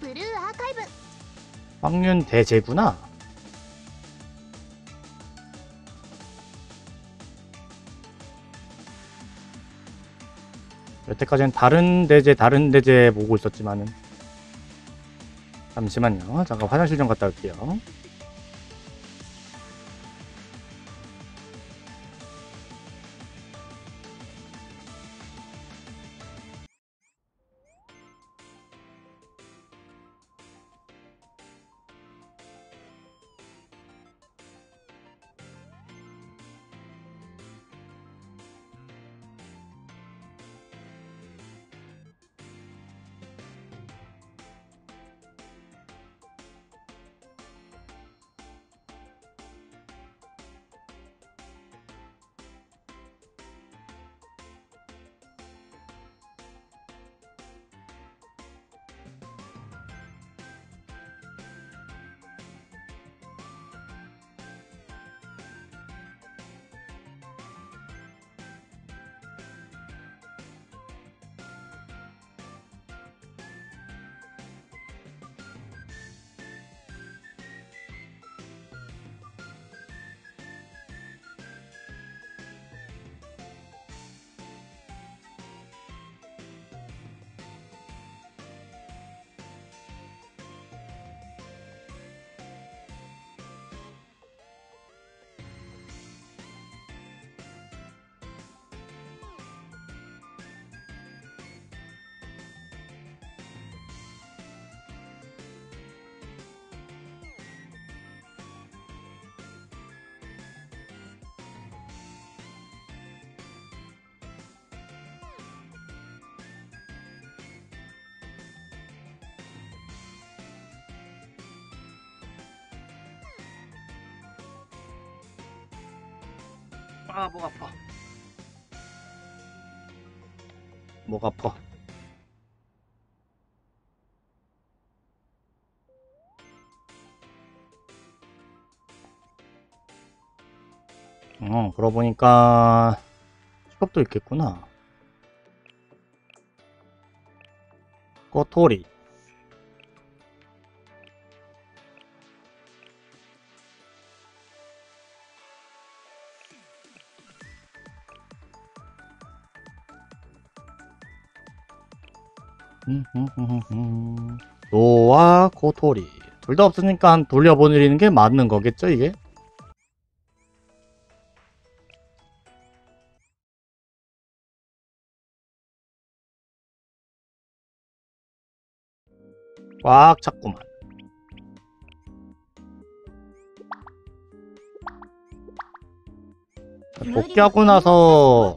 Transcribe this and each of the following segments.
ブルーアーカイブ 황윤 대제구나. 여태까지는 다른 대제 다른 대제 보고 있었지만은 잠시만요. 잠깐 화장실 좀 갔다 올게요. 아, 목 아파. 목 아파. 어, 그러고 보니까 직업도 있겠구나. 꼬토리. 노와 코토리. 둘 다 없으니까 돌려보내리는 게 맞는 거겠죠 이게? 꽉 찼구만. 복귀하고 나서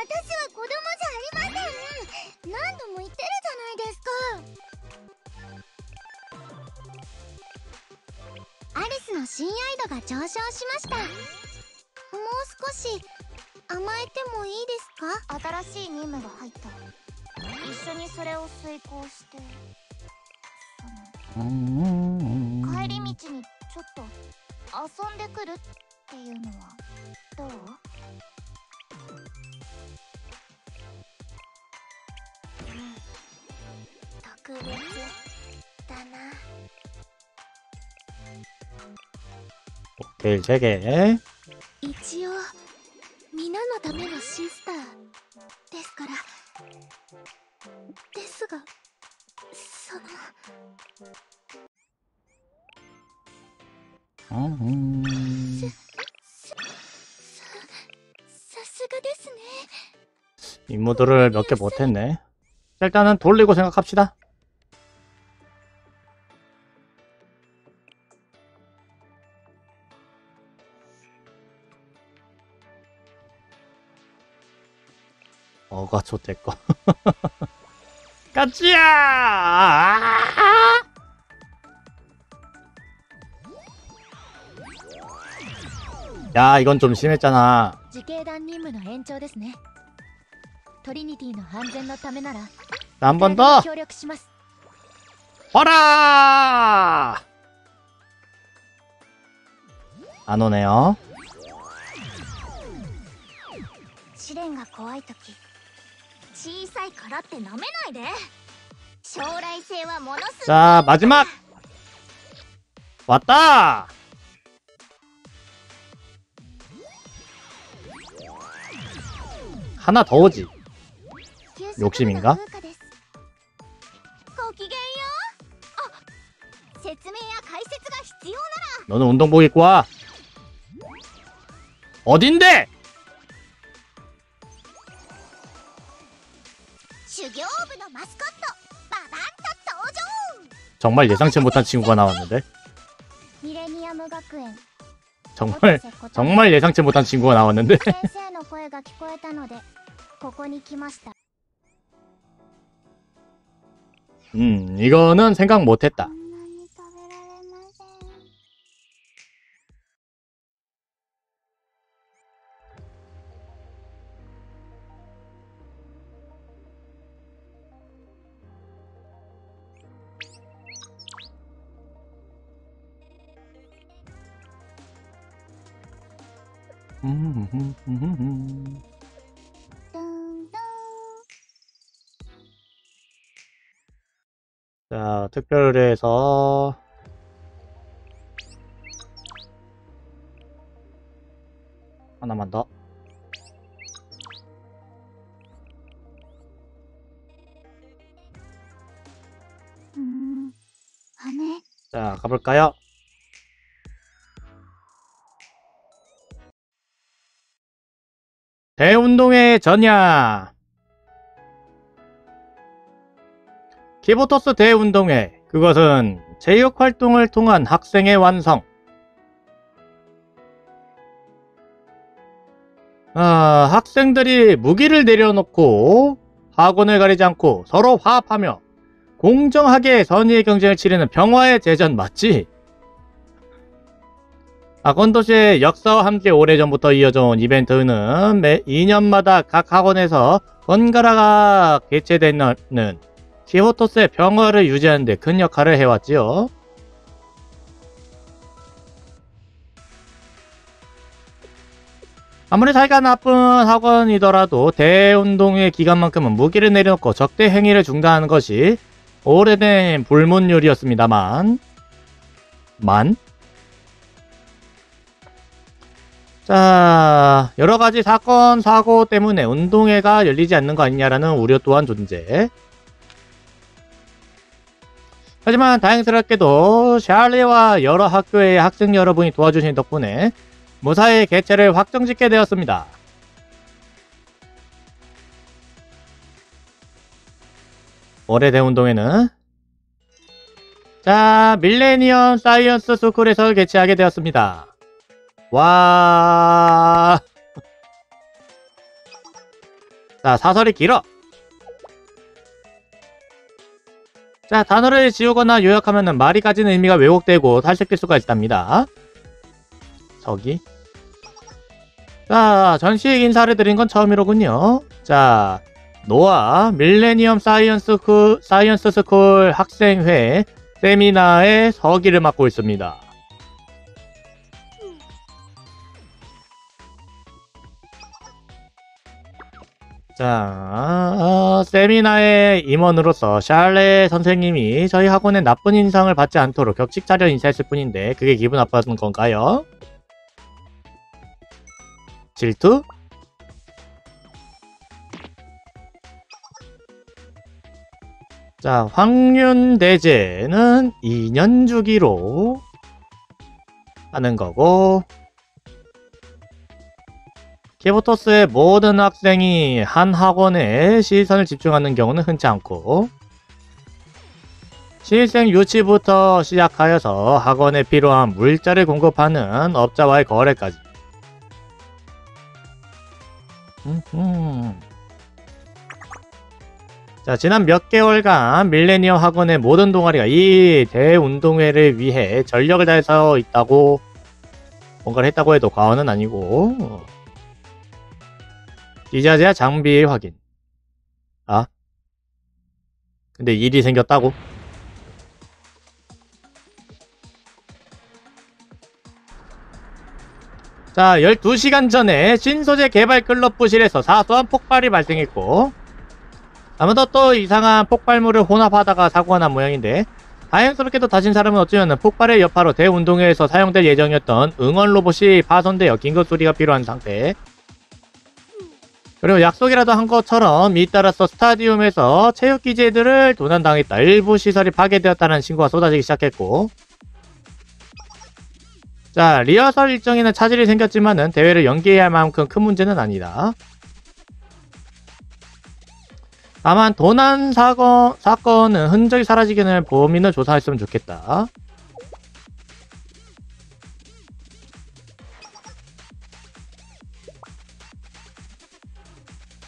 子供じゃありません。何度も言ってるじゃないですか。アリスの親愛度が上昇しました。もう少し甘えてもいいですか？新しい任務が入った。一緒にそれを遂行してその 음... 帰り道にちょっと遊んでくるっていうのはどう？ 特別だな 오케이 3개 一応皆のためのシスターですからですがその 음... さすがですね 임무들을 몇 개 못했네 자, 일단은 돌리고 생각합시다 어가 좋댔고. 가치야! 야, 이건 좀 심했잖아. 自警団任務の延長ですねトリニティの安全のためなら 자, 한 번 더. 協力します 봐라! 안 오네요. 試練が怖い時 小さいからってなめないで将来性はものすごい 자, 마지막! 왔다! 하나 더 오지. 給食部の 욕심인가? 風花ですごきげんようあ説明や解説が必要な 너는 운동복 입고 와. 어딘데? 정말 예상치 못한 친구가 나왔는데? 정말 정말 예상치 못한 친구가 나왔는데? 음 이거는 생각 못했다. 자, 특별해서 하나만 더. 음, 자, 가볼까요? 대운동회 전야 키보토스 대운동회 그것은 체육 활동을 통한 학생의 완성 아, 학생들이 무기를 내려놓고 학원을 가리지 않고 서로 화합하며 공정하게 선의의 경쟁을 치르는 평화의 제전 맞지? 아건도시의 역사와 함께 오래전부터 이어져 온 이벤트는 매 2년마다 각 학원에서 번갈아가 개최되는 키호토스의 평화를 유지하는 데 큰 역할을 해왔지요. 아무리 사이가 나쁜 학원이더라도 대운동회 기간만큼은 무기를 내려놓고 적대 행위를 중단하는 것이 오래된 불문율이었습니다만 만? 자 여러 가지 사건 사고 때문에 운동회가 열리지 않는 거 아니냐라는 우려 또한 존재 하지만 다행스럽게도 샬레와 여러 학교의 학생 여러분이 도와주신 덕분에 무사히 개최를 확정짓게 되었습니다. 올해 대운동회는 자 밀레니엄 사이언스 스쿨에서 개최하게 되었습니다. 와. 자 사설이 길어. 자 단어를 지우거나 요약하면 말이 가진 의미가 왜곡되고 탈색될 수가 있답니다. 저기. 자 정식 인사를 드린 건 처음이로군요. 자 노아 밀레니엄 사이언스 스쿨, 사이언스 스쿨 학생회 세미나의 서기를 맡고 있습니다. 자, 어, 세미나의 임원으로서 샬레 선생님이 저희 학원에 나쁜 인상을 받지 않도록 격식 차려 인사했을 뿐인데 그게 기분 나빠진 건가요? 질투? 자, 황륜대제는 2년 주기로 하는 거고 키보토스의 모든 학생이 한 학원에 시선을 집중하는 경우는 흔치 않고 신입생 유치부터 시작하여서 학원에 필요한 물자를 공급하는 업자와의 거래까지. 자, 지난 몇 개월간 밀레니엄 학원의 모든 동아리가 이 대운동회를 위해 전력을 다해서 있다고 뭔가를 했다고 해도 과언은 아니고 이자재야 장비 확인. 아? 근데 일이 생겼다고? 자 12시간 전에 신소재 개발 클럽 부실에서 사소한 폭발이 발생했고 아무도 또 이상한 폭발물을 혼합하다가 사고가 난 모양인데 다행스럽게도 다친 사람은 없지만 폭발의 여파로 대운동회에서 사용될 예정이었던 응원 로봇이 파손되어 긴급 수리가 필요한 상태 그리고 약속이라도 한 것처럼 잇따라서 스타디움에서 체육 기재들을 도난당했다. 일부 시설이 파괴되었다는 신고가 쏟아지기 시작했고 자 리허설 일정에는 차질이 생겼지만은 대회를 연기해야 할 만큼 큰 문제는 아니다. 다만 도난 사건, 사건은 흔적이 사라지기는 범인을 조사했으면 좋겠다.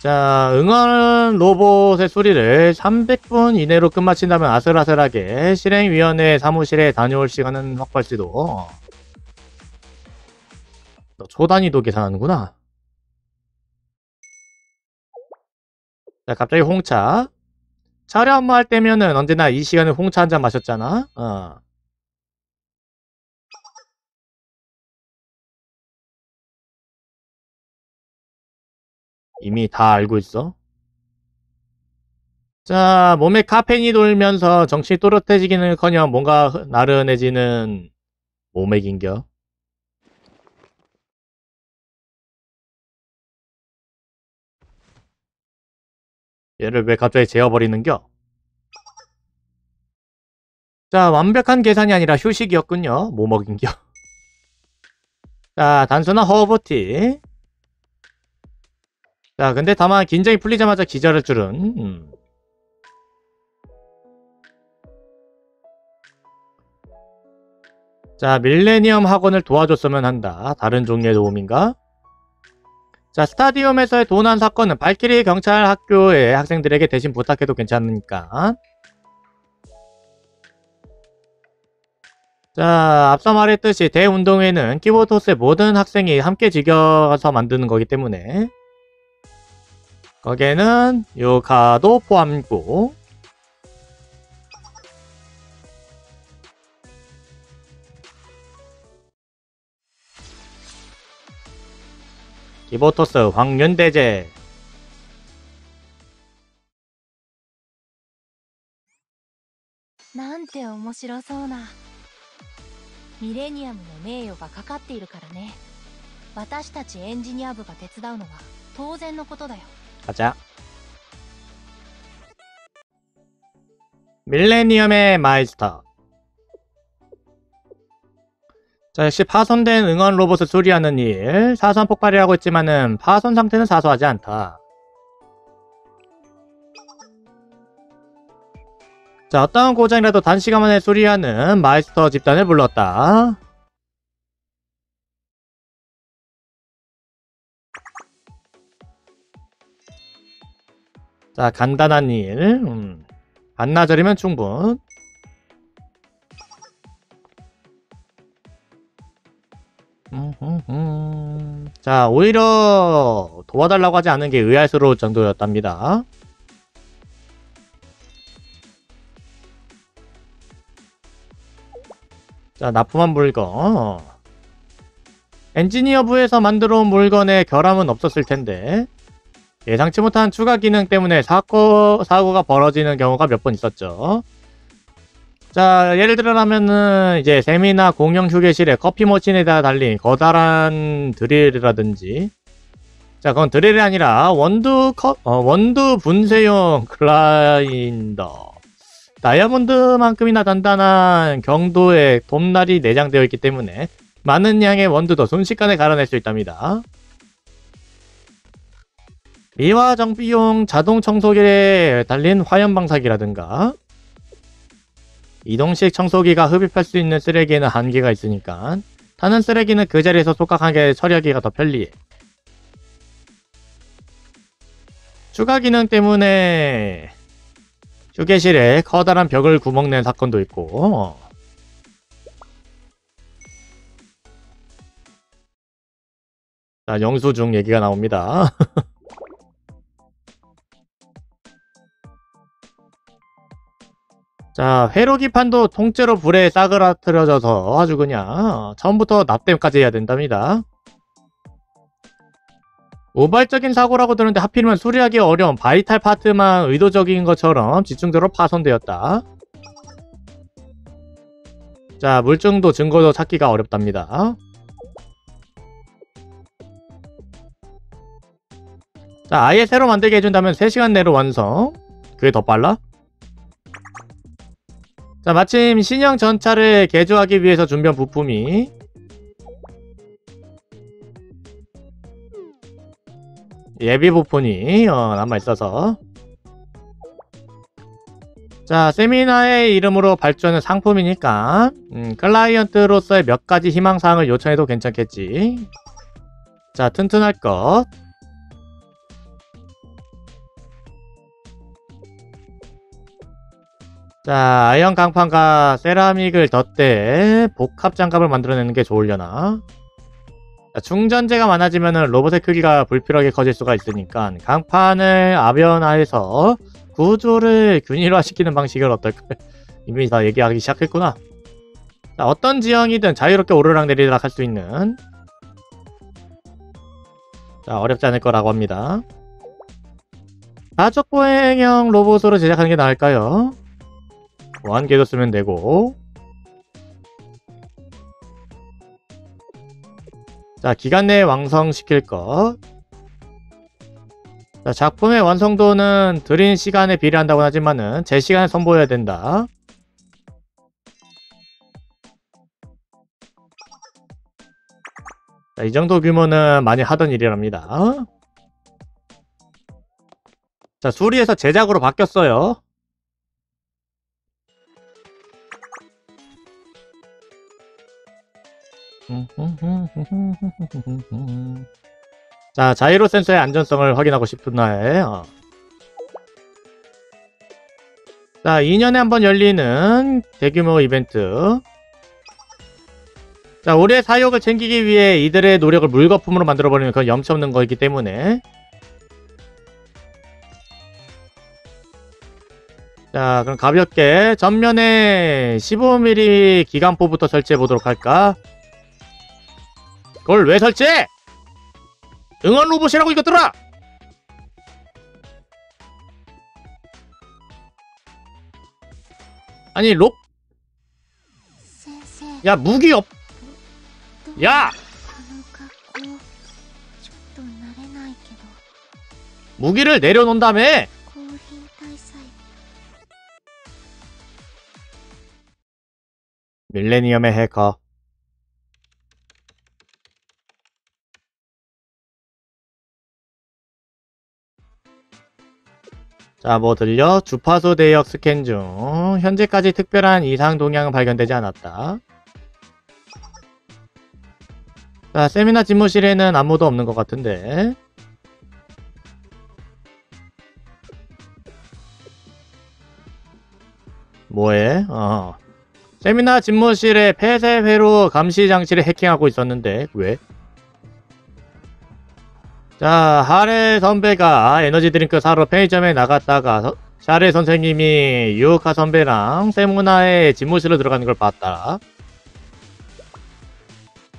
자, 응원 로봇의 수리를 300분 이내로 끝마친다면 아슬아슬하게 실행위원회 사무실에 다녀올 시간은 확보할지도. 너 초단위도 계산하는구나. 자, 갑자기 홍차. 차려 업무 할 때면은 언제나 이 시간에 홍차 한 잔 마셨잖아? 어. 이미 다 알고 있어. 자, 몸에 카페인이 돌면서 정신이 또렷해지기는 커녕 뭔가 나른해지는 몸의 긴겨. 얘를 왜 갑자기 재워버리는겨? 자, 완벽한 계산이 아니라 휴식이었군요. 뭐 먹인겨? 자, 단순한 허브티. 자, 근데 다만 긴장이 풀리자마자 기절할 줄은. 음. 자, 밀레니엄 학원을 도와줬으면 한다. 다른 종류의 도움인가? 자, 스타디움에서의 도난 사건은 발키리 경찰 학교의 학생들에게 대신 부탁해도 괜찮으니까. 자, 앞서 말했듯이 대운동회는 키보토스의 모든 학생이 함께 즐겨서 만드는 거기 때문에 거기에는 요카도 포함이고 기보토스 황윤대제 なんて面白そうなミレニアムの名誉がかかっているからね私たちエンジニア部が手伝うのは当然のことだよ 가자. 밀레니엄의 마이스터. 자, 역시 파손된 응원 로봇을 수리하는 일. 사소한 폭발이라고 했지만은 파손 상태는 사소하지 않다. 자, 어떤 고장이라도 단시간 만에 수리하는 마이스터 집단을 불렀다. 자, 간단한 일. 음. 반나절이면 충분. 음, 음, 음. 자, 오히려 도와달라고 하지 않은 게 의아스러울 정도였답니다. 자, 납품한 물건. 엔지니어부에서 만들어 온 물건에 결함은 없었을 텐데. 예상치 못한 추가 기능 때문에 사고, 사고가 벌어지는 경우가 몇 번 있었죠. 자, 예를 들어라면은 이제 세미나 공영 휴게실에 커피 머신에다 달린 거다란 드릴이라든지 자, 그건 드릴이 아니라 원두 컵, 어, 원두 분쇄용 글라인더. 다이아몬드만큼이나 단단한 경도의 돔날이 내장되어 있기 때문에 많은 양의 원두도 순식간에 갈아낼 수 있답니다. 미화 정 비용 자동 청소기에 달린 화염 방사기라든가 이동식 청소기가 흡입할 수 있는 쓰레기에는 한계가 있으니까 타는 쓰레기는 그 자리에서 속각하게 처리하기가 더 편리해. 추가 기능 때문에 휴게실에 커다란 벽을 구멍낸 사건도 있고 자 영수증 얘기가 나옵니다 자 회로기판도 통째로 불에 싸그라뜨려져서 아주 그냥 처음부터 납땜까지 해야 된답니다 우발적인 사고라고 들었는데 하필이면 수리하기 어려운 바이탈 파트만 의도적인 것처럼 집중적으로 파손되었다. 자, 물증도 증거도 찾기가 어렵답니다. 자, 아예 새로 만들게 해준다면 3시간 내로 완성. 그게 더 빨라? 자, 마침 신형 전차를 개조하기 위해서 준비한 부품이. 예비 부폰이 어, 남아있어서. 자 세미나의 이름으로 발주하는 상품이니까 음, 클라이언트로서의 몇 가지 희망사항을 요청해도 괜찮겠지. 자 튼튼할 것 자, 아연 강판과 세라믹을 덧대 복합 장갑을 만들어내는 게 좋으려나? 충전재가 많아지면 로봇의 크기가 불필요하게 커질 수가 있으니까 강판을 아변화해서 구조를 균일화시키는 방식을 어떨까 이미 다 얘기하기 시작했구나 자, 어떤 지형이든 자유롭게 오르락 내리락 할 수 있는 자 어렵지 않을 거라고 합니다 가족 보행형 로봇으로 제작하는 게 나을까요? 보안계도 쓰면 되고 자, 기간 내에 완성시킬 것. 자, 작품의 완성도는 드린 시간에 비례한다고 하지만은 제 시간에 선보여야 된다. 자, 이 정도 규모는 많이 하던 일이랍니다. 자, 수리에서 제작으로 바뀌었어요. 자, 자이로 센서의 안전성을 확인하고 싶은 날. 어. 자, 2년에 한 번 열리는 대규모 이벤트. 자, 올해 사역을 챙기기 위해 이들의 노력을 물거품으로 만들어버리는 그런 염치 없는 거이기 때문에. 자, 그럼 가볍게 전면에 15mm 기관포부터 설치해 보도록 할까? 그걸 왜 설치해? 응원 로봇이라고 이것들아! 아니 로... 야 무기 없... 야! 무기를 내려놓은 다음에 밀레니엄의 해커 자, 뭐 들려? 주파수 대역 스캔 중 현재까지 특별한 이상 동향은 발견되지 않았다. 자, 세미나 집무실에는 아무도 없는 것 같은데. 뭐해? 어. 세미나 집무실에 폐쇄 회로 감시 장치를 해킹하고 있었는데 왜? 자, 하레 선배가 에너지 드링크 사러 편의점에 나갔다가 샬레 선생님이 유우카 선배랑 세미나의 집무실로 들어가는 걸 봤다.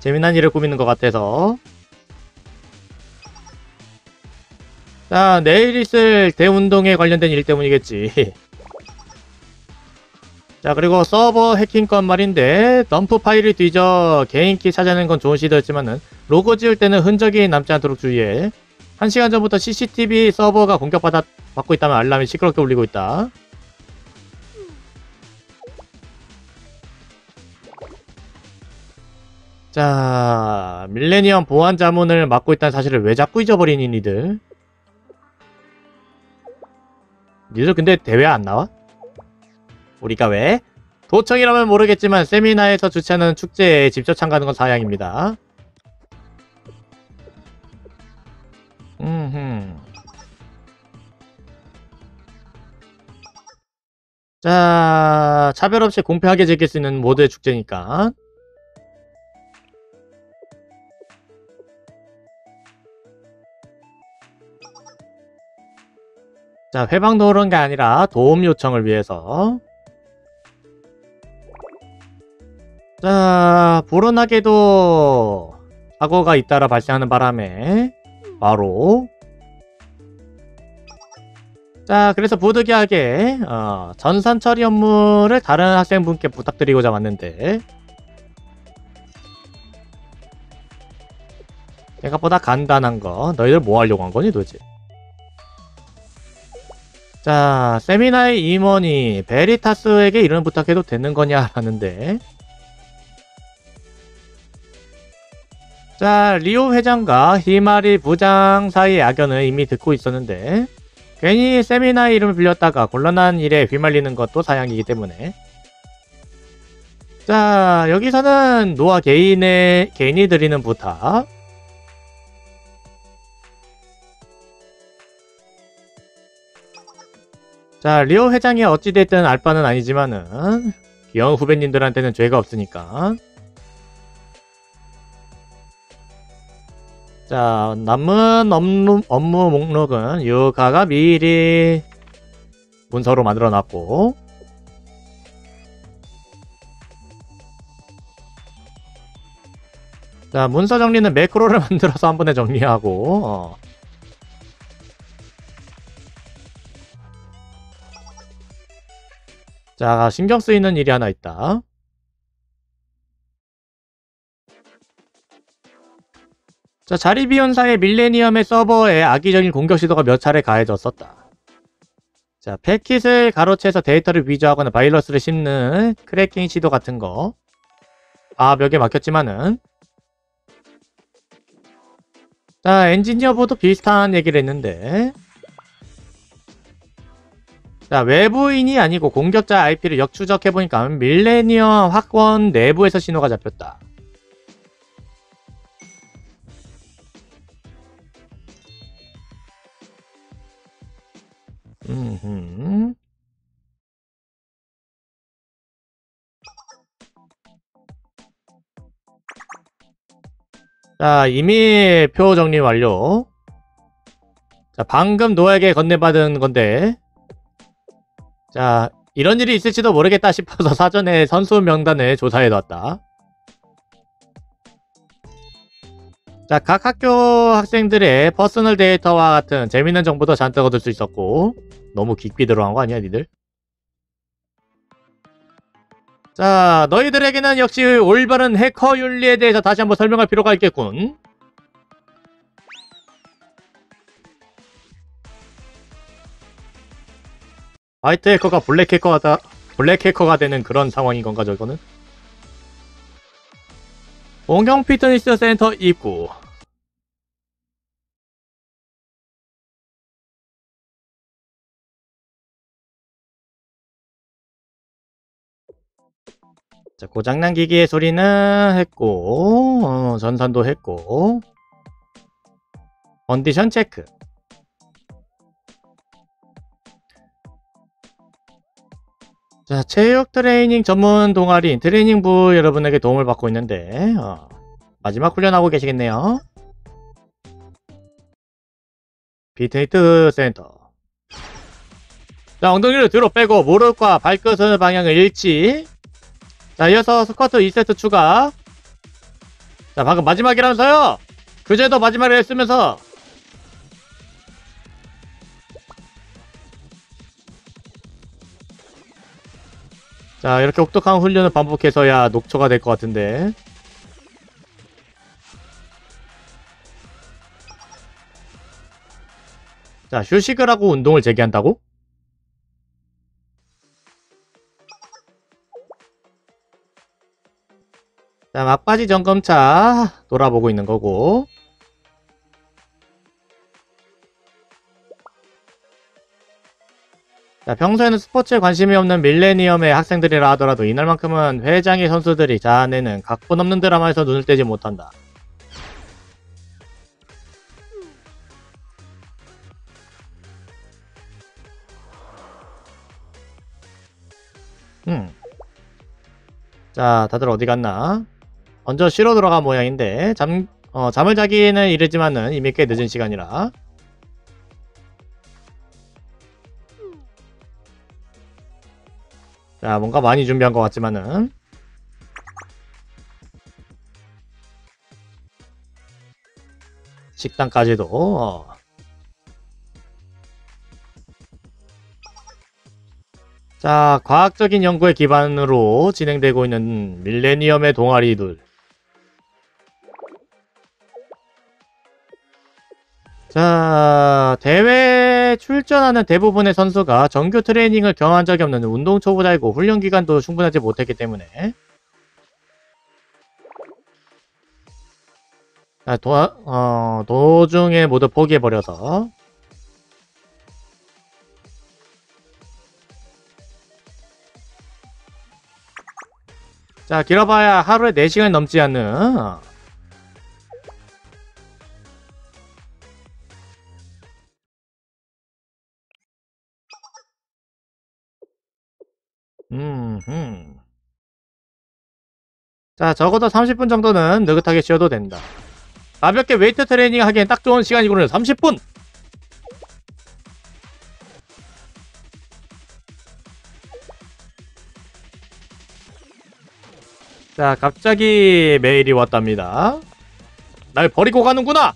재미난 일을 꾸미는 것 같아서 자, 내일 있을 대운동에 관련된 일 때문이겠지. 자, 그리고 서버 해킹 건 말인데 덤프 파일을 뒤져 개인키 찾아내는 건 좋은 시도였지만은 로고 지을 때는 흔적이 남지 않도록 주의해. 1시간 전부터 CCTV 서버가 공격받아 받고 있다면 알람이 시끄럽게 울리고 있다. 자, 밀레니엄 보안 자문을 맡고 있다는 사실을 왜 자꾸 잊어버리니 니들? 니들 근데 대회 안 나와? 우리가 왜? 도청이라면 모르겠지만 세미나에서 주최하는 축제에 직접 참가하는 건 사양입니다. 음흠. 자, 차별 없이 공평하게 즐길 수 있는 모두의 축제니까. 자, 회방도 그런 게 아니라 도움 요청을 위해서. 자, 불운하게도 사고가 잇따라 발생하는 바람에 바로. 자, 그래서 부득이하게 어, 전산 처리 업무를 다른 학생분께 부탁드리고자 왔는데. 생각보다 간단한 거. 너희들 뭐 하려고 한 거니 도대체? 자, 세미나의 임원이 베리타스에게 이런 부탁해도 되는 거냐 하는데 자, 리오 회장과 히마리 부장 사이의 악연을 이미 듣고 있었는데 괜히 세미나의 이름을 빌렸다가 곤란한 일에 휘말리는 것도 사양이기 때문에. 자, 여기서는 노아 개인의 개인이 드리는 부탁. 자, 리오 회장이 어찌됐든 알바는 아니지만은 귀여운 후배님들한테는 죄가 없으니까 자, 남은 업무, 업무 목록은 유가가 미리 문서로 만들어 놨고 자, 문서 정리는 매크로를 만들어서 한 번에 정리하고 어. 자, 신경 쓰이는 일이 하나 있다. 자, 자리 비운 사이 밀레니엄의 서버에 악의적인 공격 시도가 몇 차례 가해졌었다. 자, 패킷을 가로채서 데이터를 위조하거나 바이러스를 씹는 크래킹 시도 같은 거. 아, 몇개 막혔지만은. 자, 엔지니어부도 비슷한 얘기를 했는데. 자, 외부인이 아니고 공격자 IP를 역추적해보니까 밀레니엄 학원 내부에서 신호가 잡혔다. 자, 이미 표 정리 완료. 자, 방금 노아에게 건네받은 건데. 자, 이런 일이 있을지도 모르겠다 싶어서 사전에 선수 명단을 조사해놨다. 자, 각 학교 학생들의 personal data와 같은 재밌는 정보도 잔뜩 얻을 수 있었고 너무 깊게 들어간 거 아니야, 니들? 자, 너희들에게는 역시 올바른 해커 윤리에 대해서 다시 한번 설명할 필요가 있겠군. 화이트 해커가 블랙 해커가 다, 블랙 해커가 되는 그런 상황인 건가, 저거는? 원경 피트니스 센터 입구 자, 고장난 기기의 수리는 했고 어, 전산도 했고. 컨디션 체크. 자, 체육 트레이닝 전문 동아리 트레이닝부 여러분에게 도움을 받고 있는데 어, 마지막 훈련하고 계시겠네요. 피트니스 센터. 자, 엉덩이를 뒤로 빼고 무릎과 발끝의 방향을 일치 자, 이어서 스쿼트 2세트 추가 자, 방금 마지막이라면서요! 그제도 마지막에 했으면서 자 이렇게 혹독한 훈련을 반복해서야 녹초가 될 것 같은데 자 휴식을 하고 운동을 재개한다고? 자 막바지 점검차 돌아보고 있는 거고 자, 평소에는 스포츠에 관심이 없는 밀레니엄의 학생들이라 하더라도 이날만큼은 회장의 선수들이 자아내는 각본 없는 드라마에서 눈을 떼지 못한다. 음. 자, 다들 어디 갔나? 먼저 쉬러 들어간 모양인데 잠 어, 잠을 자기는 이르지만은 이미 꽤 늦은 시간이라 자, 뭔가 많이 준비한 것 같지만은 식당까지도 어. 자, 과학적인 연구에 기반으로 진행되고 있는 밀레니엄의 동아리들. 자, 대회 출전하는 대부분의 선수가 정규 트레이닝을 경험한 적이 없는 운동 초보자이고 훈련 기간도 충분하지 못했기 때문에. 자, 도, 어, 도중에 모두 포기해버려서. 자, 길어봐야 하루에 4시간 넘지 않는 음, 음. 자, 적어도 30분 정도는 느긋하게 쉬어도 된다. 가볍게 웨이트 트레이닝 하기엔 딱 좋은 시간이군요. 30분! 자, 갑자기 메일이 왔답니다. 날 버리고 가는구나!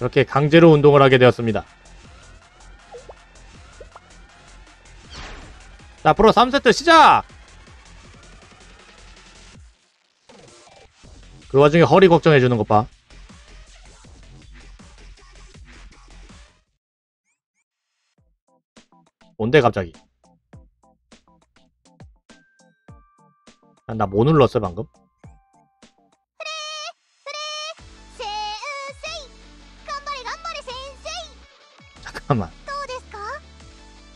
그렇게 강제로 운동을 하게 되었습니다. 자, 앞으로 3세트 시작! 그 와중에 허리 걱정해주는 것 봐. 뭔데 갑자기? 아, 나뭐 눌렀어 방금? 잠깐만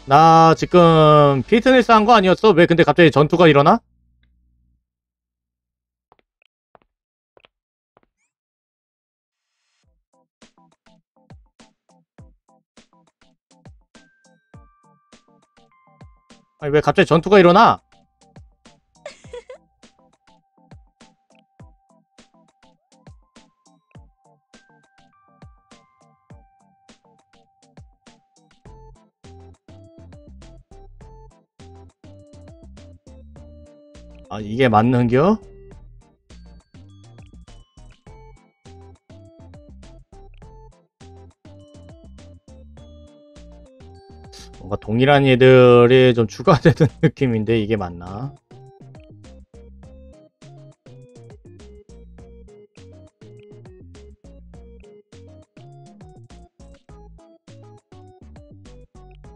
나 지금 피트니스 한 거 아니었어? 왜 근데 갑자기 전투가 일어나? 아니 왜 갑자기 전투가 일어나? 이게 맞는겨? 뭔가 동일한 애들이 좀 추가되는 느낌인데 이게 맞나?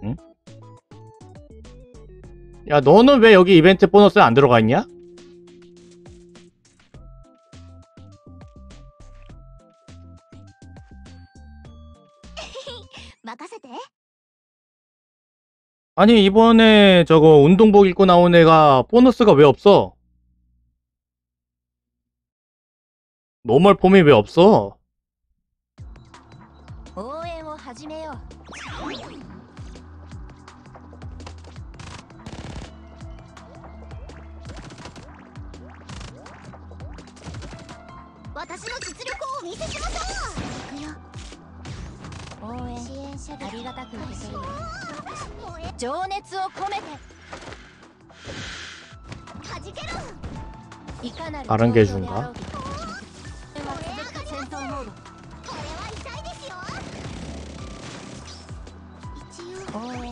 응? 야 너는 왜 여기 이벤트 보너스에 안 들어가 있냐? 아니 이번에 저거 운동복 입고 나온 애가 보너스가 왜 없어? 노멀 폼이 왜 없어? 情熱を込めて弾けるいかなる 다른 게 준가? これは戦闘モードこれは痛いですよ一応応援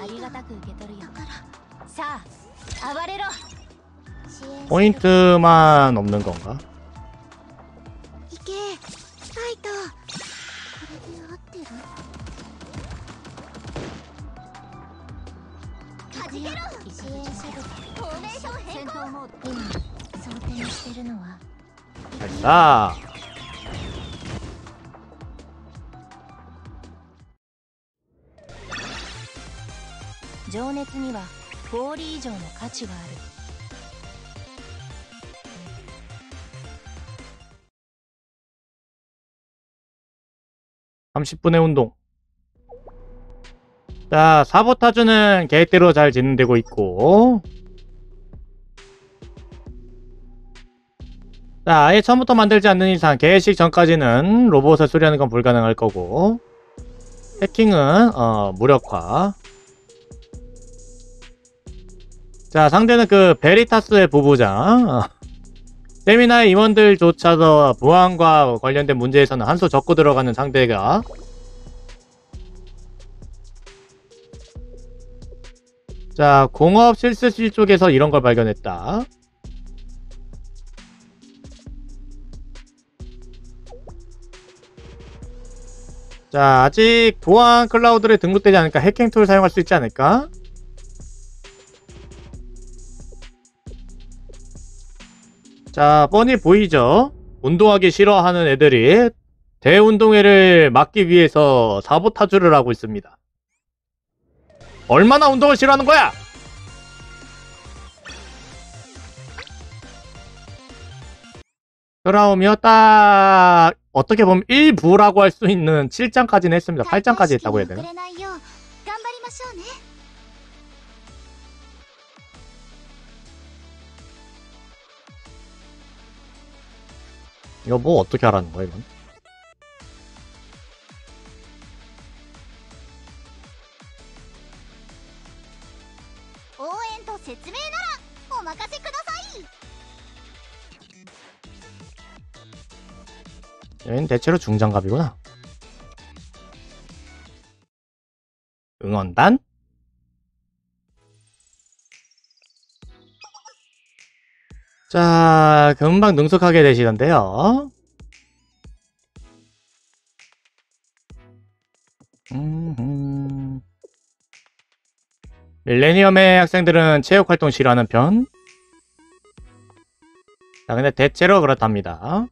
ありがたく受け取るよさあ暴れろ 포인트만 없는 건가? いけライト じけろ支援シェルフォーメーション変更モード今想定してるのは 자, 情熱には氷以上の価値がある 30분의 운동. 자, 사보타주는 계획대로 잘 진행되고 있고. 자, 아예 처음부터 만들지 않는 이상 개식 전까지는 로봇을 수리하는 건 불가능할 거고. 해킹은, 어, 무력화. 자, 상대는 그 베리타스의 부부장. 어. 세미나의 임원들조차도 보안과 관련된 문제에서는 한 수 적고 들어가는 상대가 자 공업 실습실 쪽에서 이런 걸 발견했다 자 아직 보안 클라우드에 등록되지 않으니까 해킹 툴 사용할 수 있지 않을까? 자, 뻔히 보이죠? 운동하기 싫어하는 애들이 대운동회를 막기 위해서 사보타주를 하고 있습니다. 얼마나 운동을 싫어하는 거야? 그러면 딱 어떻게 보면 1부라고 할 수 있는 7장까지는 했습니다. 8장까지 했다고 해야 되나? 이거 뭐 어떻게 하라는 거야 이건? 얘는 대체로 중장갑이구나. 응원단? 자, 금방 능숙하게 되시던데요. 음흠. 밀레니엄의 학생들은 체육활동 싫어하는 편. 자, 근데 대체로 그렇답니다.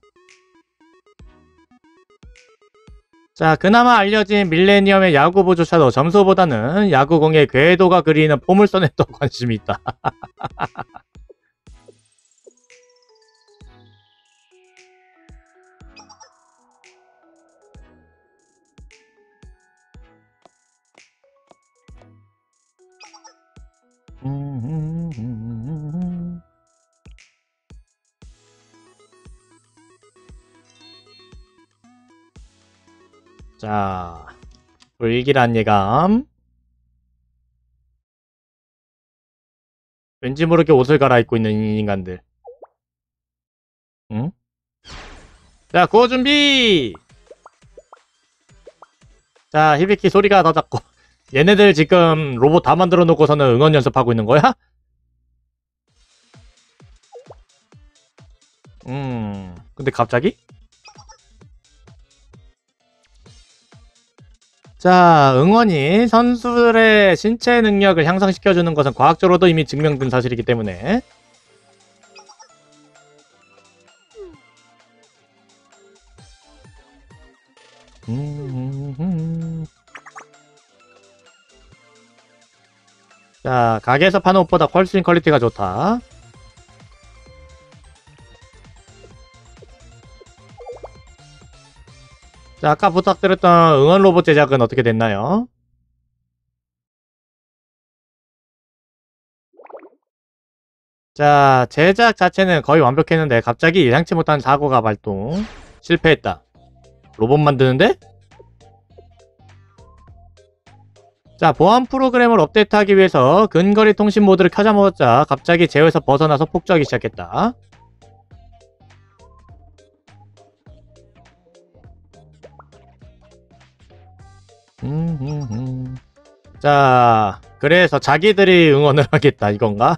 자, 그나마 알려진 밀레니엄의 야구부조차도 점수보다는 야구공의 궤도가 그리는 포물선에 더 관심이 있다. 자, 불길한 예감. 왠지 모르게 옷을 갈아입고 있는 인간들. 응? 자, 구호 준비! 자, 히비키 소리가 더 작고. 얘네들 지금 로봇 다 만들어 놓고서는 응원 연습하고 있는 거야? 음, 근데 갑자기? 자, 응원이 선수들의 신체 능력을 향상시켜주는 것은 과학적으로도 이미 증명된 사실이기 때문에 자, 가게에서 파는 옷보다 훨씬 quality가 좋다. 자, 아까 부탁드렸던 응원 로봇 제작은 어떻게 됐나요? 자, 제작 자체는 거의 완벽했는데 갑자기 예상치 못한 사고가 발동. 실패했다. 로봇 만드는데? 자, 보안 프로그램을 업데이트하기 위해서 근거리 통신 모드를 켜자마자 갑자기 제어에서 벗어나서 폭주하기 시작했다. 자, 그래서 자기들이 응원을 하겠다 이건가?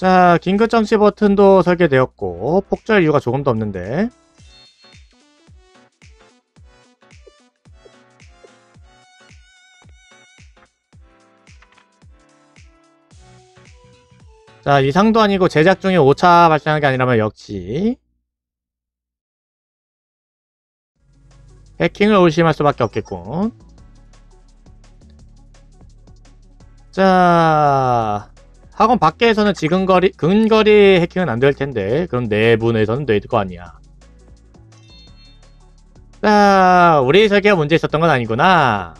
자, 긴급 정시 버튼도 설계되었고 폭주할 이유가 조금도 없는데 자, 이상도 아니고 제작 중에 오차 발생한 게 아니라면 역시 해킹을 의심할 수밖에 없겠군. 자, 학원 밖에서는 지근거리, 근거리 해킹은 안 될 텐데 그럼 내부에서는 될 거 아니야. 자, 우리 설계가 문제 있었던 건 아니구나.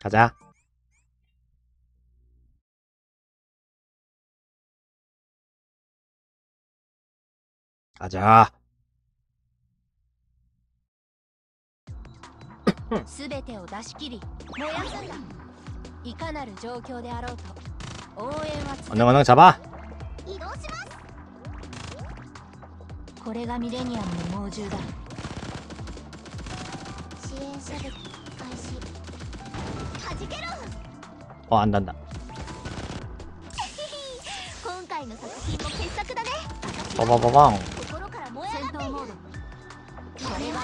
가자. 가자. 全てを出し切り燃やすんだいかなる状況であろうと応援は続 얼른 얼른 잡아. 移動しますこれがミレニアムの猛獣だ支援射撃開始弾けろ 어, 안 단다. 今回の作品も傑作だね 빠바바방. 心から燃え上がっているこれは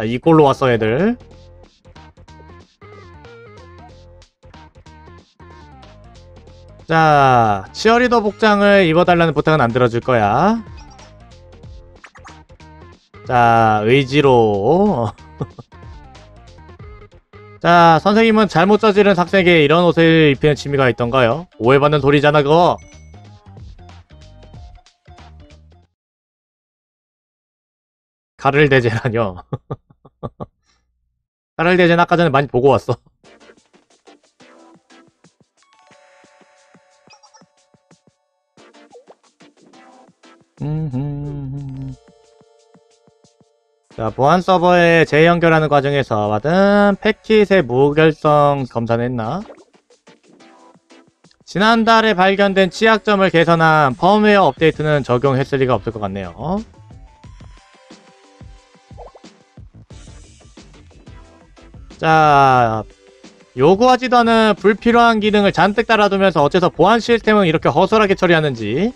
자, 이꼴로 왔어, 애들. 자, 치어리더 복장을 입어달라는 부탁은 안 들어줄 거야. 자, 의지로. 자, 선생님은 잘못 저지른 학생에게 이런 옷을 입히는 취미가 있던가요? 오해받는 소리잖아, 그거. 칼을 대제라뇨. 칼을 대제는 아까 전에 많이 보고 왔어. 자, 보안 서버에 재연결하는 과정에서 받은 패킷의 무결성 검사는 했나? 지난달에 발견된 취약점을 개선한 펌웨어 업데이트는 적용했을 리가 없을 것 같네요. 자, 요구하지도 않은 불필요한 기능을 잔뜩 달아두면서 어째서 보안 시스템은 이렇게 허술하게 처리하는지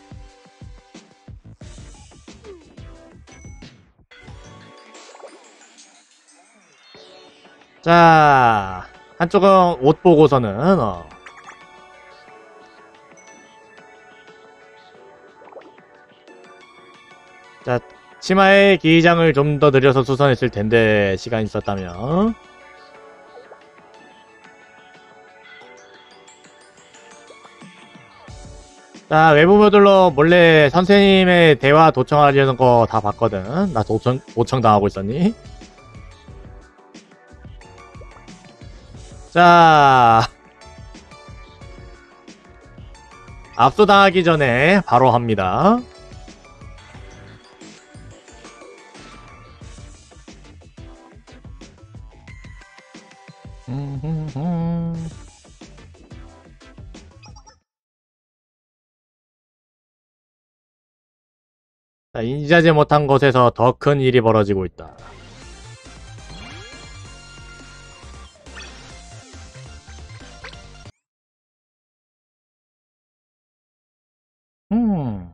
자, 한쪽은 옷 보고서는 어. 자, 치마의 기장을 좀 더 늘려서 수선했을 텐데 시간이 있었다면 자, 외부 모듈로 몰래 선생님의 대화 도청하려는 거 다 봤거든. 나 도청, 도청 당하고 있었니? 자. 압수당하기 전에 바로 합니다. 인지하지 못한 곳에서 더 큰 일이 벌어지고 있다. 음.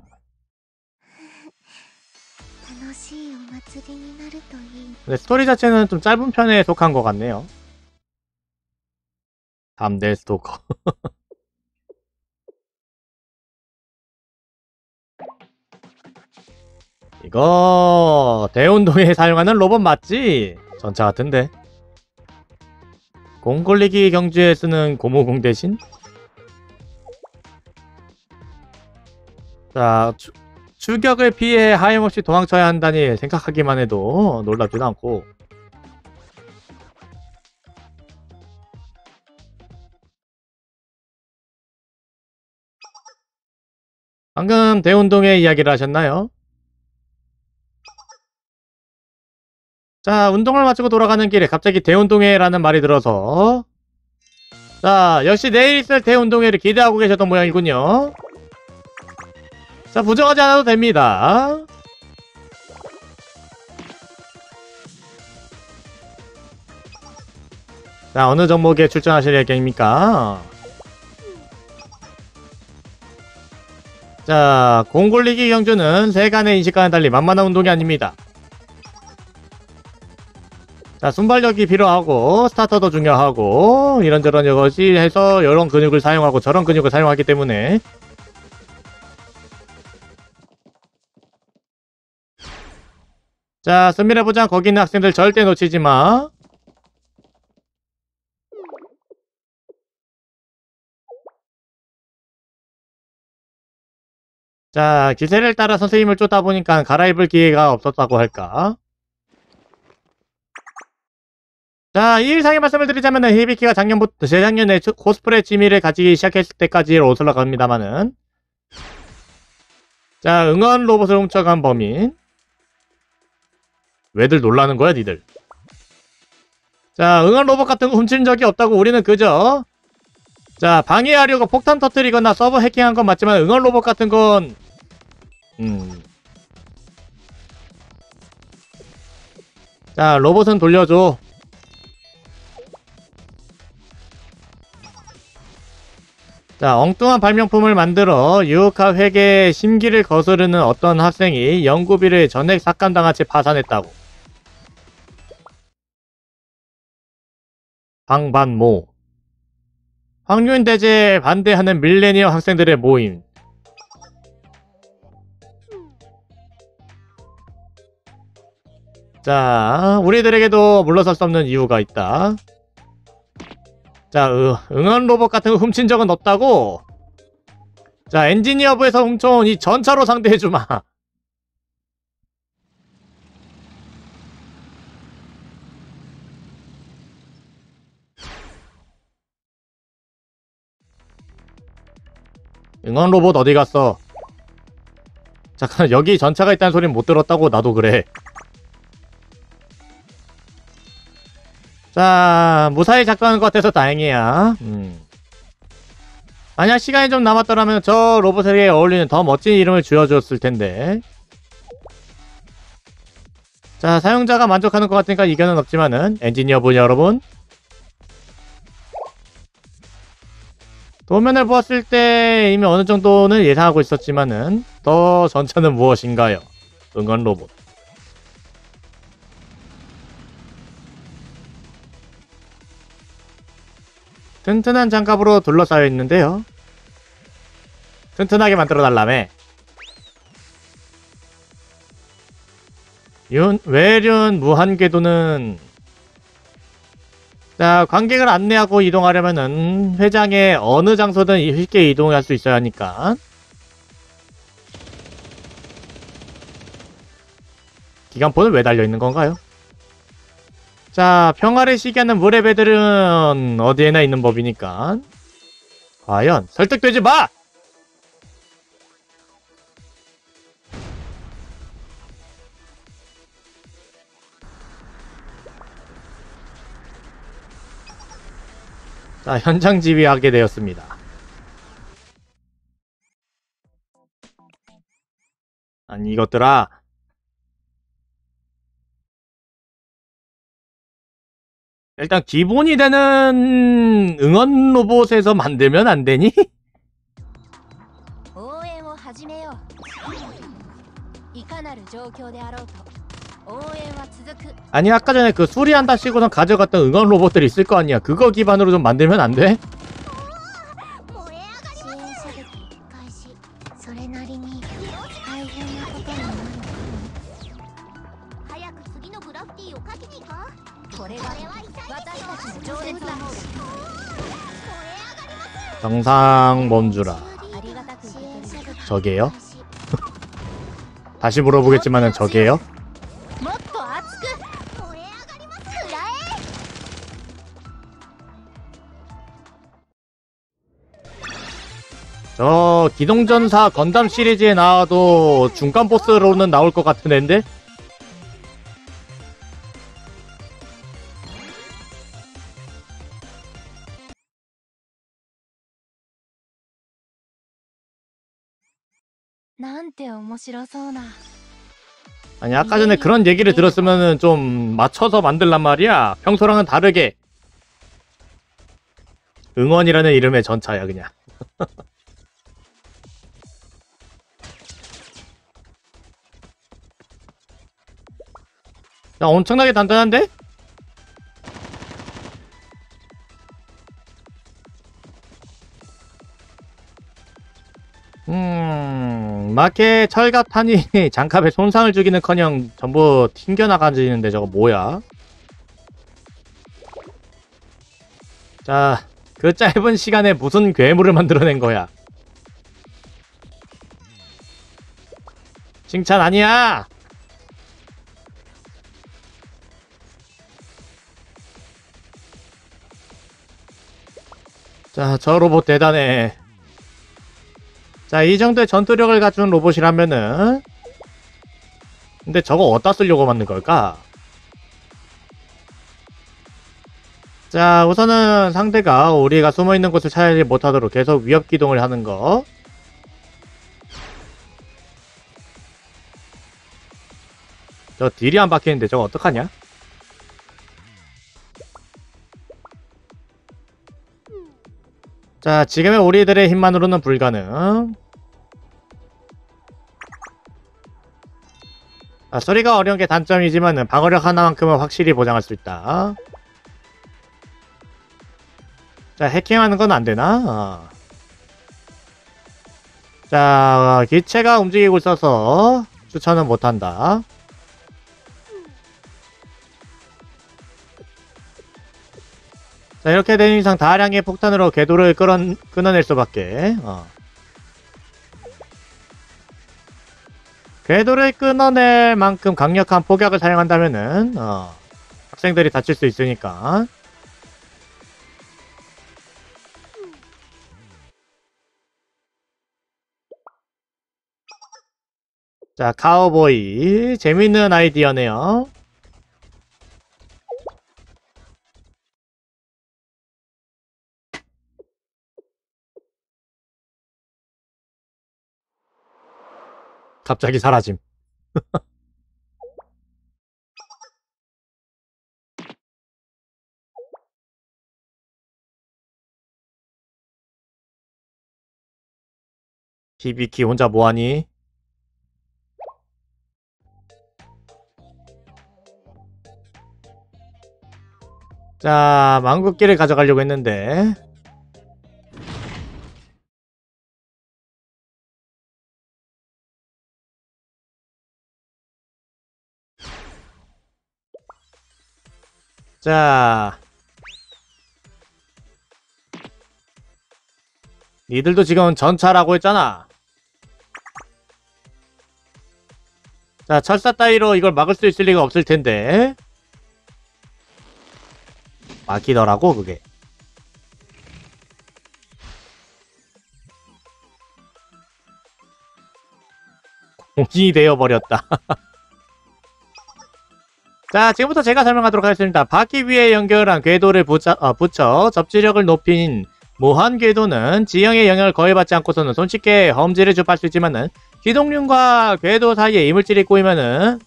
楽しいお祭りになるといい 근데 스토리 자체는 좀 짧은 편에 속한 것 같네요. 담대 스토커. 이거 대운동에 사용하는 로봇 맞지? 전차 같은데. 공굴리기 경주에 쓰는 고무공 대신? 자, 추, 추격을 피해 하염없이 도망쳐야 한다니 생각하기만 해도 놀랍지도 않고 방금 대운동회 이야기를 하셨나요? 자, 운동을 마치고 돌아가는 길에 갑자기 대운동회라는 말이 들어서 자, 역시 내일 있을 대운동회를 기대하고 계셨던 모양이군요. 자, 부정하지 않아도 됩니다. 자, 어느 종목에 출전하실 예정입니까? 자, 공굴리기 경주는 세간의 인식과는 달리 만만한 운동이 아닙니다. 자, 순발력이 필요하고, 스타터도 중요하고, 이런저런 것이 해서 이런 근육을 사용하고 저런 근육을 사용하기 때문에 자, 스미레 부장 거기 있는 학생들 절대 놓치지 마. 자, 기세를 따라 선생님을 쫓다 보니까 갈아입을 기회가 없었다고 할까? 자, 이 일상의 말씀을 드리자면 히비키가 작년부터 재작년에 초- 코스프레 취미를 가지기 시작했을 때까지 로슬러 갑니다만은 자, 응원 로봇을 훔쳐간 범인 왜들 놀라는 거야, 니들? 자, 응원 로봇 같은 거 훔친 적이 없다고 우리는 그저 자, 방해하려고 폭탄 터뜨리거나 서버 해킹한 건 맞지만 응원 로봇 같은 건 음. 자, 로봇은 돌려줘. 자, 엉뚱한 발명품을 만들어 유혹화 회계의 심기를 거스르는 어떤 학생이 연구비를 전액 삭감당한 채 파산했다고. 방반모 황윤대제에 반대하는 밀레니엄 학생들의 모임 자, 우리들에게도 물러설 수 없는 이유가 있다. 자, 으, 응원 로봇 같은 거 훔친 적은 없다고? 자, 엔지니어부에서 훔쳐온 이 전차로 상대해주마. 응원 로봇 어디 갔어? 잠깐, 여기 전차가 있다는 소리는 못 들었다고 나도 그래. 자, 무사히 작동하는 것 같아서 다행이야. 음. 만약 시간이 좀 남았더라면 저 로봇에게 어울리는 더 멋진 이름을 지어줬을 텐데. 자, 사용자가 만족하는 것 같으니까 이견은 없지만은 엔지니어분 여러분. 도면을 보았을 때 이미 어느 정도는 예상하고 있었지만은 더 전차는 무엇인가요? 응원 로봇. 튼튼한 장갑으로 둘러싸여 있는데요. 튼튼하게 만들어 달라며. 윤, 외륜 무한궤도는 자, 관객을 안내하고 이동하려면은 회장에 어느 장소든 쉽게 이동할 수 있어야 하니까 기관포는 왜 달려있는 건가요? 자, 평화를 시기하는 물의 배들은 어디에나 있는 법이니까. 과연 설득되지 마! 자, 현장 지휘하게 되었습니다. 아니, 이것들아. 일단 기본이 되는 응원 로봇에서 만들면 안 되니? 아니 아까 전에 그 수리한다 시고는 가져갔던 응원 로봇들이 있을 거 아니야 그거 기반으로 좀 만들면 안 돼? 정상범주라 저게요? 다시 물어보겠지만 저게요? 저 기동전사 건담 시리즈에 나와도 중간 보스로는 나올 것 같은 앤데? なんて面白そうな 아니 아까 전에 그런 얘기를 들었으면은 좀 맞춰서 만들란 말이야. 평소랑은 다르게. 응원이라는 이름의 전차야 그냥. 야 엄청나게 단단한데? 마케 철갑탄이 장갑에 손상을 주기는커녕 전부 튕겨나가지는데 저거 뭐야? 자, 그 짧은 시간에 무슨 괴물을 만들어낸 거야? 칭찬 아니야! 자, 저 로봇 대단해. 자, 이 정도의 전투력을 갖춘 로봇이라면은 근데 저거 어디다 쓰려고 만든 걸까? 자, 우선은 상대가 우리가 숨어있는 곳을 찾지 못하도록 계속 위협 기동을 하는 거. 저 딜이 안 박히는데 저거 어떡하냐? 자, 지금의 우리들의 힘만으로는 불가능. 아, 소리가 어려운 게 단점이지만 방어력 하나만큼은 확실히 보장할 수 있다. 자, 해킹하는 건 안 되나? 어. 자, 기체가 움직이고 있어서 추천은 못한다. 자, 이렇게 된 이상 다량의 폭탄으로 궤도를 끌어, 끊어낼 수밖에. 어. 궤도를 끊어낼 만큼 강력한 폭약을 사용한다면은 어, 학생들이 다칠 수 있으니까 자 카우보이 재밌는 아이디어네요 갑자기 사라짐 비비키 혼자 뭐하니? 자, 망국기를 가져가려고 했는데 자. 니들도 지금 전차라고 했잖아. 자 철사 따위로 이걸 막을 수 있을 리가 없을 텐데. 막히더라고 그게. 공이 되어버렸다 자, 지금부터 제가 설명하도록 하겠습니다. 바퀴 위에 연결한 궤도를 붙여, 어, 붙여 접지력을 높인 무한 궤도는 지형의 영향을 거의 받지 않고서는 손쉽게 험지를 주파할 수 있지만은 기동륜과 궤도 사이에 이물질이 꼬이면은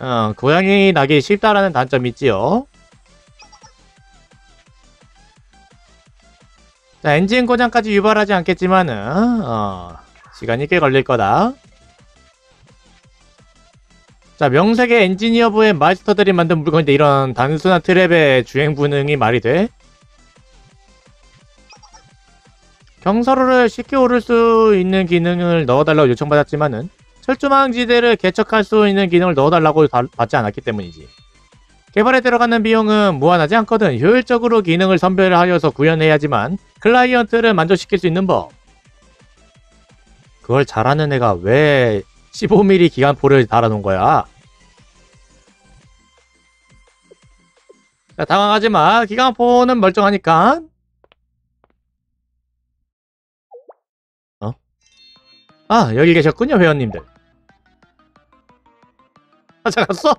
어, 고양이 나기 쉽다라는 단점이 있지요. 자, 엔진 고장까지 유발하지 않겠지만은 어, 시간이 꽤 걸릴 거다. 자, 명색의 엔지니어부의 마스터들이 만든 물건인데 이런 단순한 트랩의 주행 분능이 말이 돼? 경사로를 쉽게 오를 수 있는 기능을 넣어달라고 요청받았지만은 철조망지대를 개척할 수 있는 기능을 넣어달라고 받지 않았기 때문이지. 개발에 들어가는 비용은 무한하지 않거든 효율적으로 기능을 선별하여서 구현해야지만 클라이언트를 만족시킬 수 있는 법. 그걸 잘하는 애가 왜 15mm 기관포를 달아놓은 거야. 자, 당황하지 마. 기관포는 멀쩡하니까. 어? 아, 여기 계셨군요, 회원님들. 찾아갔어?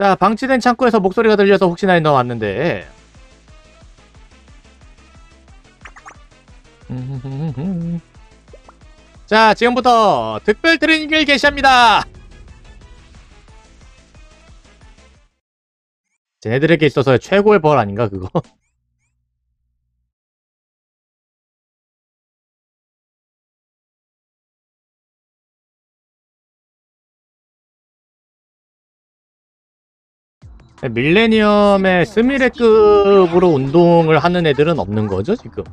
자, 방치된 창고에서 목소리가 들려서 혹시나 해 넣어왔는데. 자, 지금부터 특별 트레이닝을 개시합니다. 쟤네들에게 있어서 최고의 벌 아닌가 그거? 밀레니엄의 스미레급으로 운동을 하는 애들은 없는 거죠 지금?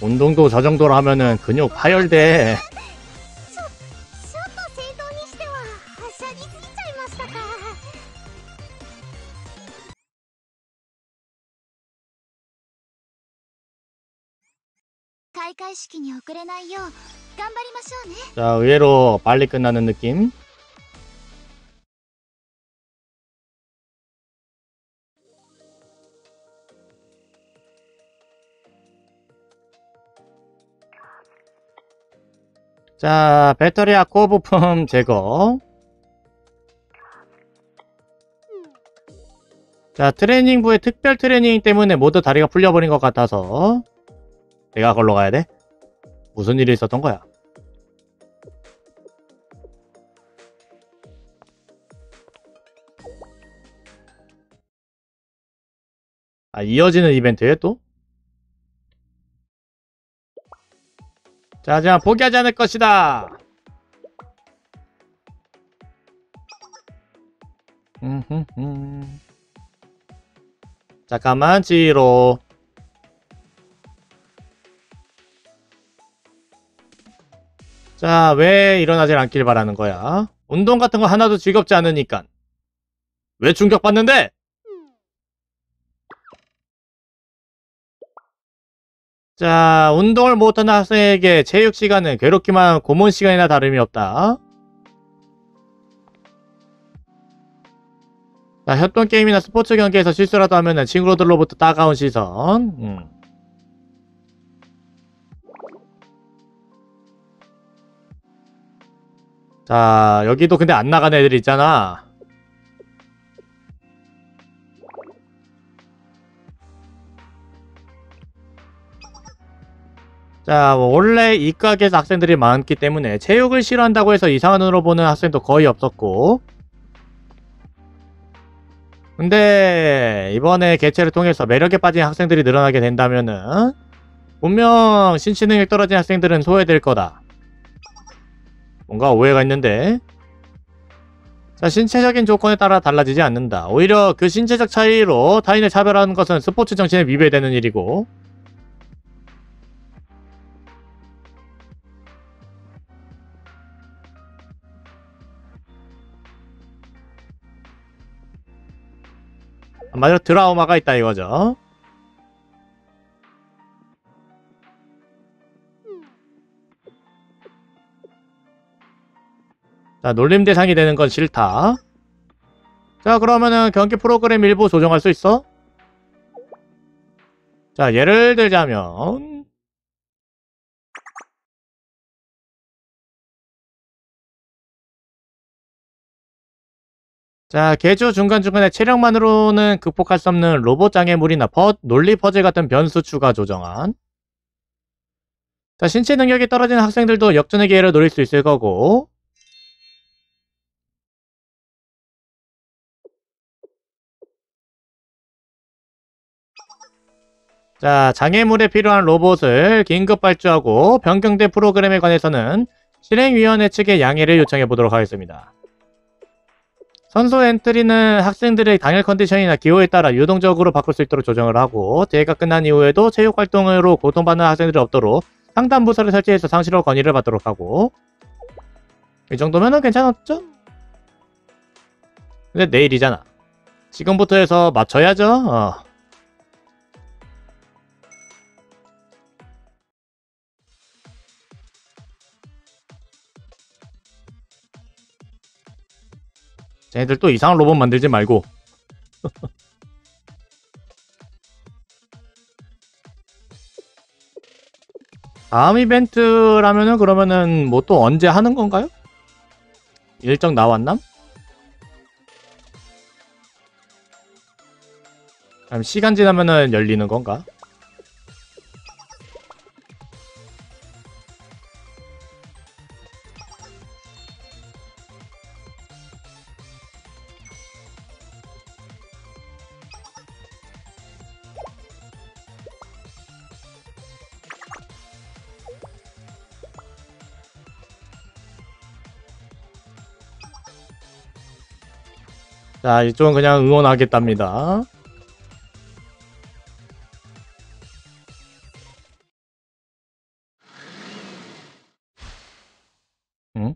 운동도 저 정도로 하면은 근육 파열돼. 자, 의외로 빨리 끝나는 느낌. 자, 배터리 아코 부품 제거. 자, 트레이닝부의 특별 트레이닝 때문에 모두 다리가 풀려버린 것 같아서 내가 걸러 가야 돼? 무슨 일이 있었던 거야? 아, 이어지는 이벤트에 또? 자, 하지만 포기하지 않을 것이다! 잠깐만, 지로. 자, 왜 일어나질 않길 바라는 거야? 운동 같은 거 하나도 즐겁지 않으니까. 왜 충격받는데? 자, 운동을 못하는 학생에게 체육 시간은 괴롭기만 한 고문 시간이나 다름이 없다. 자, 협동 게임이나 스포츠 경기에서 실수라도 하면은 친구들로부터 따가운 시선. 음. 자, 여기도 근데 안 나간 애들 있잖아. 자, 뭐 원래 이과계에서 학생들이 많기 때문에 체육을 싫어한다고 해서 이상한 눈으로 보는 학생도 거의 없었고 근데 이번에 개최를 통해서 매력에 빠진 학생들이 늘어나게 된다면은 분명 신체 능력 떨어진 학생들은 소외될 거다. 뭔가 오해가 있는데 자 신체적인 조건에 따라 달라지지 않는다. 오히려 그 신체적 차이로 타인을 차별하는 것은 스포츠 정신에 위배되는 일이고 한마디로 드라우마가 있다 이거죠. 자, 놀림 대상이 되는 건 싫다. 자, 그러면은 경기 프로그램 일부 조정할 수 있어? 자, 예를 들자면 자, 개조 중간중간에 체력만으로는 극복할 수 없는 로봇 장애물이나 퍼, 논리 퍼즐 같은 변수 추가 조정안. 자, 신체 능력이 떨어진 학생들도 역전의 기회를 노릴 수 있을 거고. 자, 장애물에 필요한 로봇을 긴급 발주하고 변경된 프로그램에 관해서는 실행위원회 측에 양해를 요청해 보도록 하겠습니다. 선수 엔트리는 학생들의 당일 컨디션이나 기호에 따라 유동적으로 바꿀 수 있도록 조정을 하고 대회가 끝난 이후에도 체육 활동으로 고통받는 학생들이 없도록 상담 부서를 설치해서 상시로 건의를 받도록 하고 이 정도면은 괜찮았죠? 근데 내일이잖아. 지금부터 해서 맞춰야죠. 어. 쟤네들 또 이상한 로봇 만들지 말고. 다음 이벤트라면은 그러면은 뭐 또 언제 하는 건가요? 일정 나왔남? 그럼 시간 지나면은 열리는 건가? 자, 이쪽은 그냥 응원하겠답니다. 응?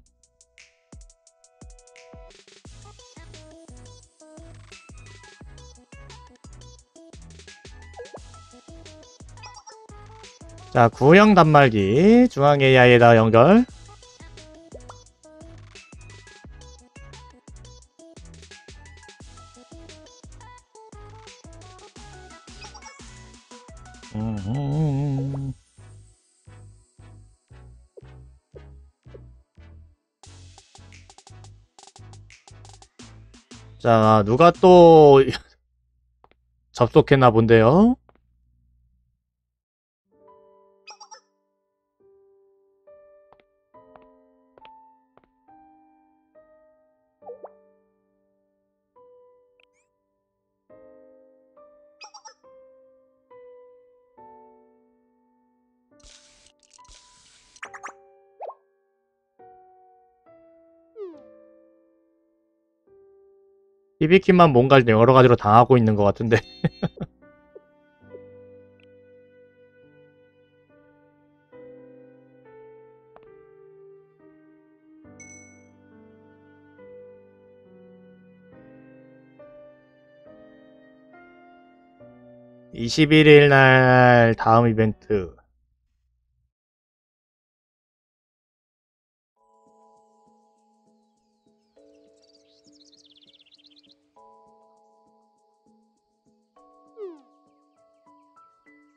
자, 구형 단말기 중앙 AI에다 연결. 자, 누가 또 접속했나 본데요? 비비킴만 뭔가 여러 가지로 당하고 있는 것 같은데. (21일) 날 다음 이벤트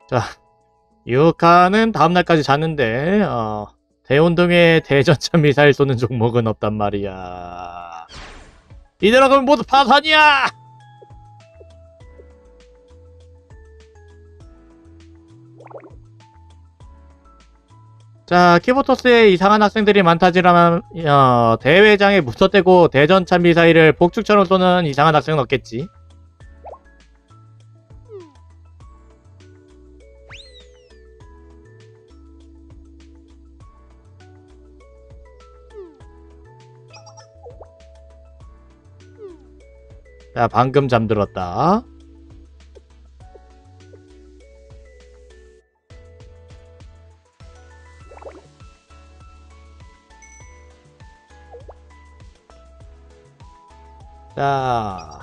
자, 유카는 다음날까지 자는데, 어, 대운동에 대전차 미사일 쏘는 종목은 없단 말이야. 이대로 가면 모두 파산이야! 자, 키보토스에 이상한 학생들이 많다지라면, 어, 대회장에 무서대고 대전차 미사일을 복축처럼 쏘는 이상한 학생은 없겠지. 자, 방금 잠들었다. 자,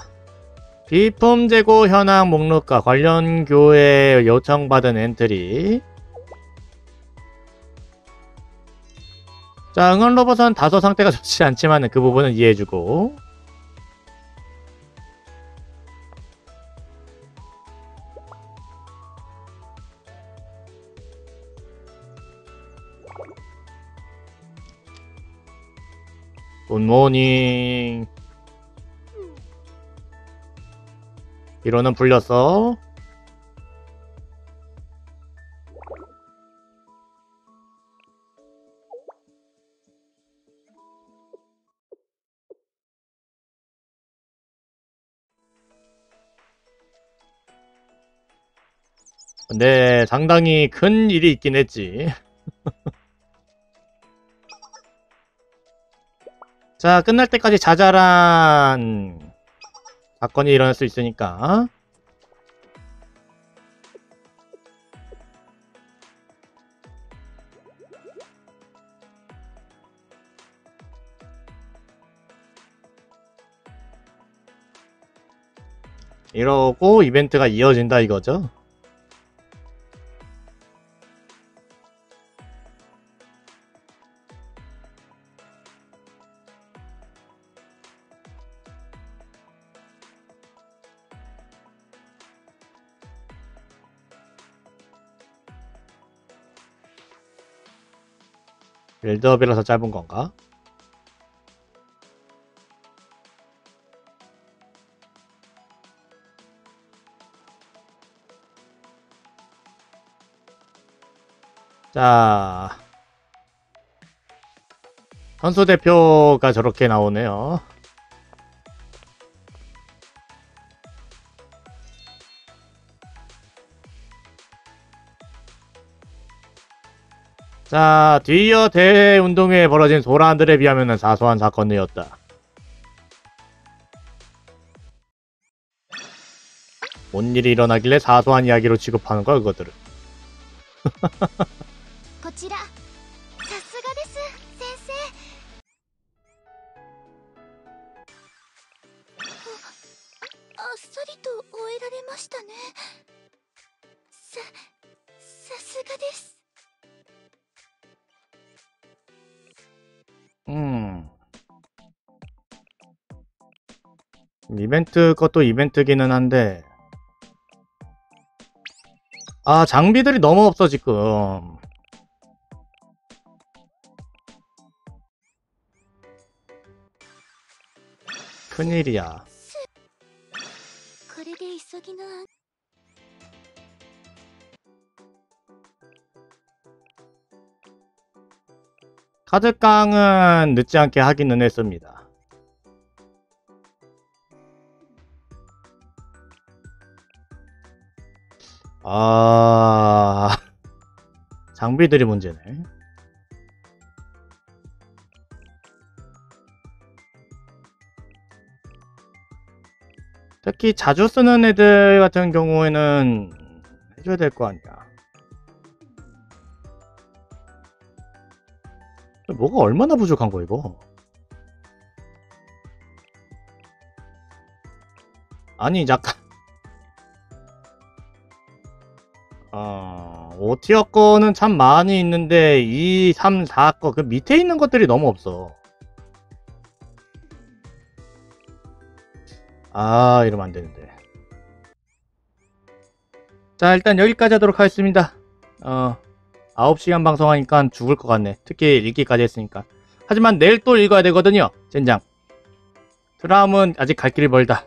비품 재고 현황 목록과 관련 교회 요청받은 엔트리. 자, 응원 로봇은 다소 상태가 좋지 않지만 그 부분은 이해해주고. 굿모닝 이로는 풀렸어. 근데 상당히 큰 일이 있긴 했지 자, 끝날 때까지 자잘한 사건이 일어날 수 있으니까. 이러고 이벤트가 이어진다 이거죠. 빌드업이라서 짧은 건가? 자, 선수 대표가 저렇게 나오네요. 자, 뒤이어 대회 운동회에 벌어진 소란들에 비하면 사소한 사건이었다. 뭔 일이 일어나길래 사소한 이야기로 취급하는 거야, 그것들은. 이벤트 것도 이벤트기는 한데. 아 장비들이 너무 없어 지금. 큰일이야. 카드깡은 늦지 않게 하기는 했습니다. 아. 장비들이 문제네. 특히 자주 쓰는 애들 같은 경우에는 해줘야 될 거 아니야. 뭐가 얼마나 부족한 거야 이거? 아니 잠깐 어 5티어 거는 참 많이 있는데 2, 3, 4 거 그 밑에 있는 것들이 너무 없어. 아 이러면 안 되는데. 자 일단 여기까지 하도록 하겠습니다. 어 9시간 방송하니까 죽을 것 같네. 특히 읽기까지 했으니까. 하지만 내일 또 읽어야 되거든요 젠장. 트라움은 아직 갈 길이 멀다